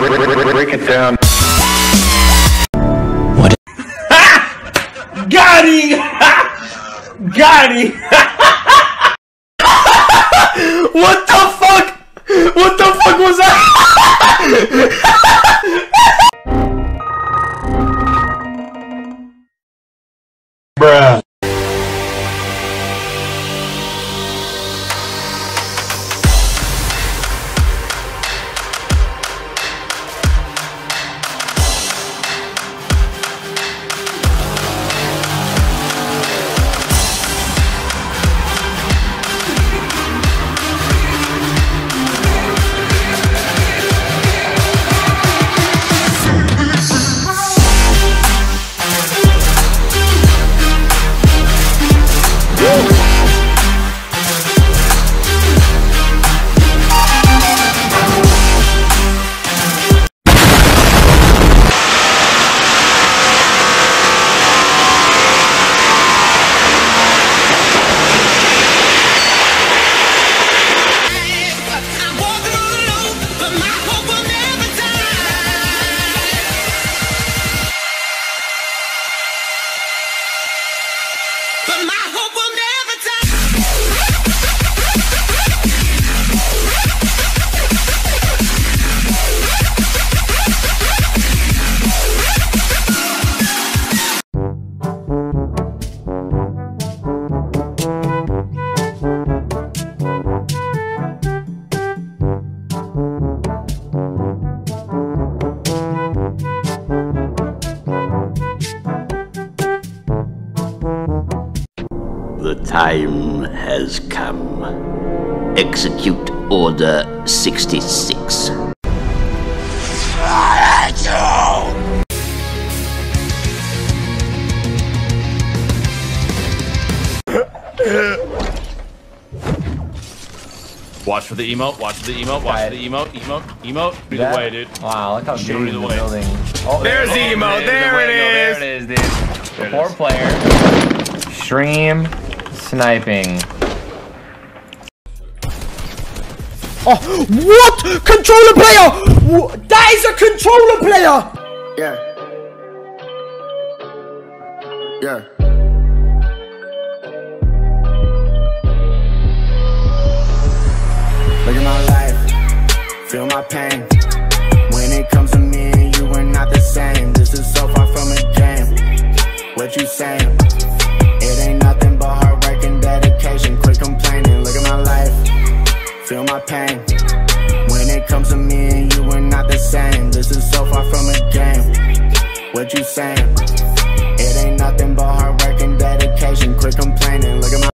break it down. Got him! Got him! what the fuck? What the fuck was that? Bruh. Time has come. Execute Order 66. Watch for the emote, watch for the emote, watch for the emote, emote, emote. Be the way, dude. Wow, look how Show big the the way. building. Oh, There's the oh, emote, there the it window. There it is, dude. Four player. Stream sniping. Oh, what? Controller player! That is a controller player! Yeah. Yeah. Look at my life, feel my pain. Me